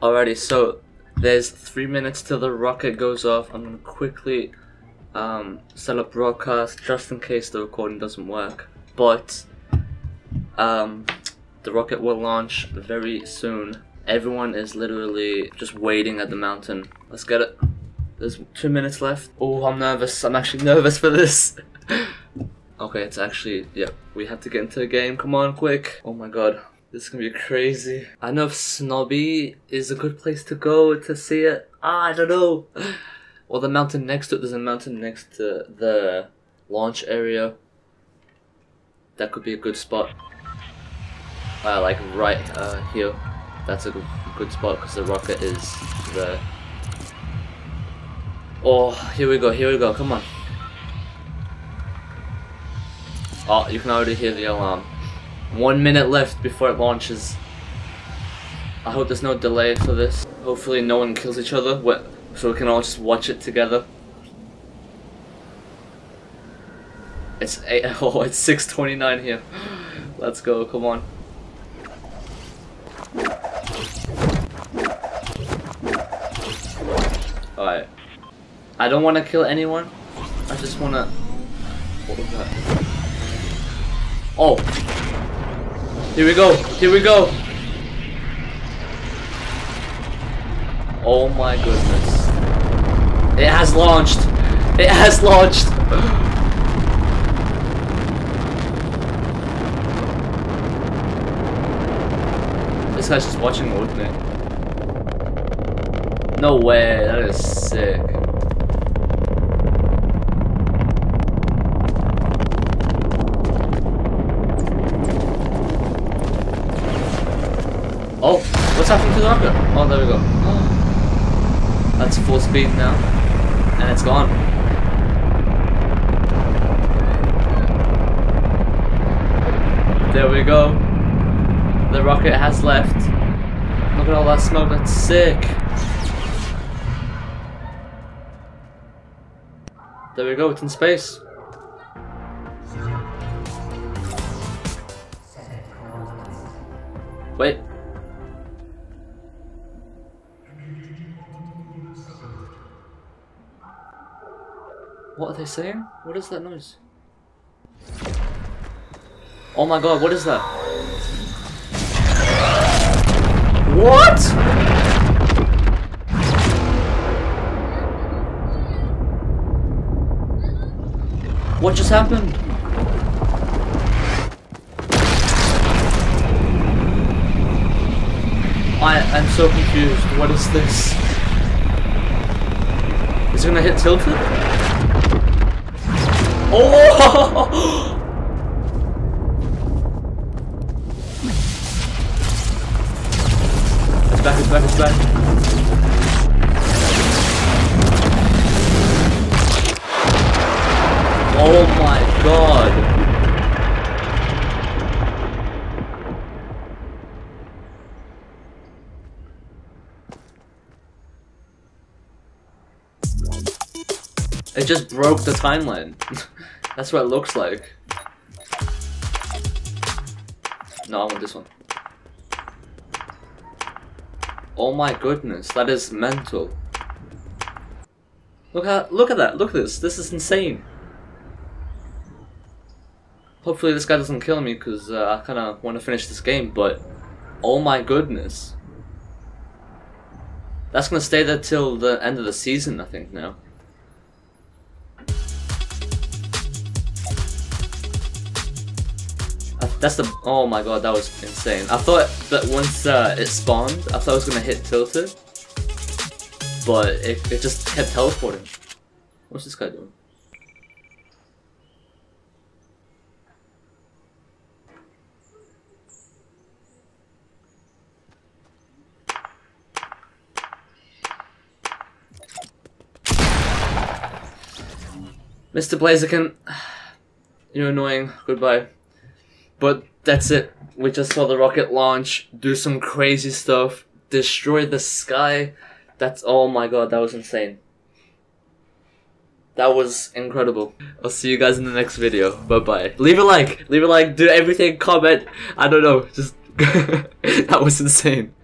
Alrighty, so there's three minutes till the rocket goes off. I'm gonna quickly um, set up broadcast just in case the recording doesn't work. But um, the rocket will launch very soon. Everyone is literally just waiting at the mountain. Let's get it. There's two minutes left. Oh, I'm nervous. I'm actually nervous for this. okay, it's actually, yeah, we have to get into the game. Come on, quick. Oh my god. This is gonna be crazy. I know if Snobby is a good place to go to see it. Ah, I don't know. Well, the mountain next to it, there's a mountain next to the launch area. That could be a good spot. Uh, like right uh, here. That's a good, good spot because the rocket is there. Oh, here we go, here we go, come on. Oh, you can already hear the alarm. One minute left before it launches. I hope there's no delay for this. Hopefully no one kills each other, so we can all just watch it together. It's eight, oh, it's 6.29 here. Let's go, come on. Alright. I don't want to kill anyone. I just want to... What was that? Oh! Here we go! Here we go! Oh my goodness. It has launched! It has launched! this guy's just watching me. No way, that is sick. Oh, Oh, there we go. That's full speed now. And it's gone. There we go. The rocket has left. Look at all that smoke, that's sick. There we go, it's in space. Wait. What are they saying? What is that noise? Oh my god, what is that? What? What just happened? I am so confused. What is this? Is it gonna hit tilted? Oh! It's back, it's back, it's back. Oh my god. It just broke the timeline. That's what it looks like. No, I want this one. Oh my goodness, that is mental. Look at look at that, look at this, this is insane. Hopefully this guy doesn't kill me because uh, I kind of want to finish this game, but oh my goodness. That's going to stay there till the end of the season, I think, now. That's the- oh my god, that was insane. I thought that once uh, it spawned, I thought it was to hit tilted. But it, it just kept teleporting. What's this guy doing? Mr. Blaziken, you're annoying. Goodbye. But that's it. We just saw the rocket launch, do some crazy stuff, destroy the sky. That's oh my god, that was insane. That was incredible. I'll see you guys in the next video. Bye bye. Leave a like. Leave a like. Do everything. Comment. I don't know. Just that was insane.